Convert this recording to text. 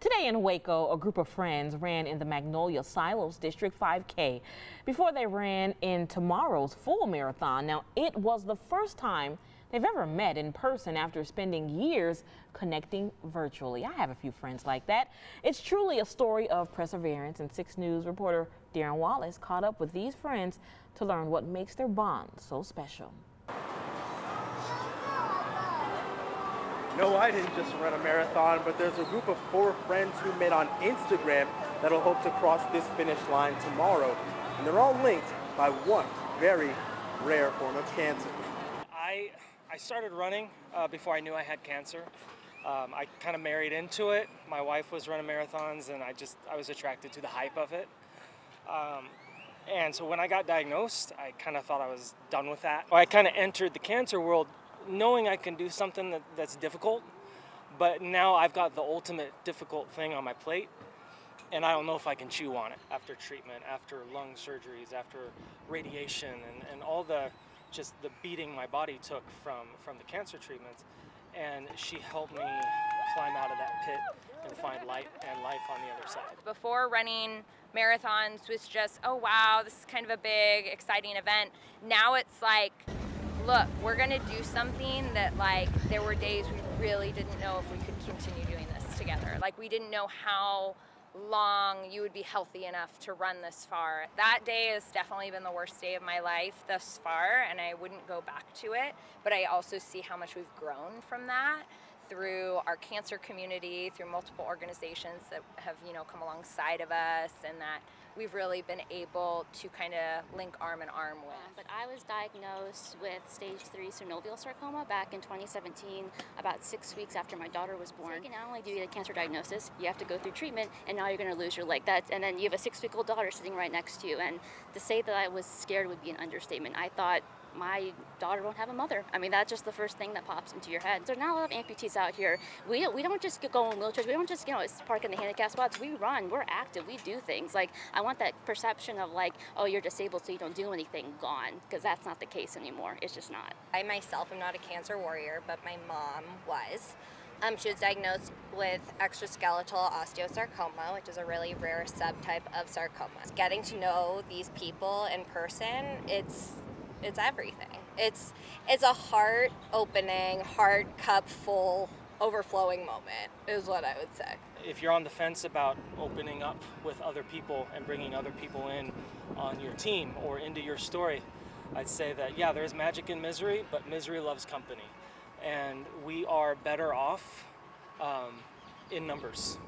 Today in Waco, a group of friends ran in the Magnolia Silos District 5K before they ran in tomorrow's full marathon. Now, it was the first time they've ever met in person after spending years connecting virtually. I have a few friends like that. It's truly a story of perseverance, and 6 News reporter Darren Wallace caught up with these friends to learn what makes their bond so special. No, I didn't just run a marathon, but there's a group of four friends who met on Instagram that'll hope to cross this finish line tomorrow. And they're all linked by one very rare form of cancer. I, I started running uh, before I knew I had cancer. Um, I kind of married into it. My wife was running marathons, and I just I was attracted to the hype of it. Um, and so when I got diagnosed, I kind of thought I was done with that. I kind of entered the cancer world knowing I can do something that, that's difficult, but now I've got the ultimate difficult thing on my plate, and I don't know if I can chew on it after treatment, after lung surgeries, after radiation, and, and all the just the beating my body took from, from the cancer treatments. And she helped me climb out of that pit and find light and life on the other side. Before running marathons was just, oh wow, this is kind of a big, exciting event. Now it's like, look, we're gonna do something that like there were days we really didn't know if we could continue doing this together. Like we didn't know how long you would be healthy enough to run this far. That day has definitely been the worst day of my life thus far, and I wouldn't go back to it. But I also see how much we've grown from that through our cancer community, through multiple organizations that have, you know, come alongside of us and that we've really been able to kind of link arm in arm with. Um, but I was diagnosed with stage 3 synovial sarcoma back in 2017, about six weeks after my daughter was born. So you not only do you get a cancer diagnosis, you have to go through treatment, and now you're going to lose your leg. That, and then you have a six-week-old daughter sitting right next to you. And to say that I was scared would be an understatement. I thought my daughter won't have a mother. I mean, that's just the first thing that pops into your head. There's not a lot of amputees out here. We, we don't just go in wheelchairs. We don't just, you know, park in the handicap spots. We run. We're active. We do things. Like, I want that perception of like, oh, you're disabled so you don't do anything gone, because that's not the case anymore. It's just not. I myself am not a cancer warrior, but my mom was. Um, she was diagnosed with extraskeletal osteosarcoma, which is a really rare subtype of sarcoma. Getting to know these people in person, it's it's everything. It's it's a heart opening, heart cup full, overflowing moment is what I would say. If you're on the fence about opening up with other people and bringing other people in on your team or into your story, I'd say that yeah, there's magic in misery, but misery loves company, and we are better off um, in numbers.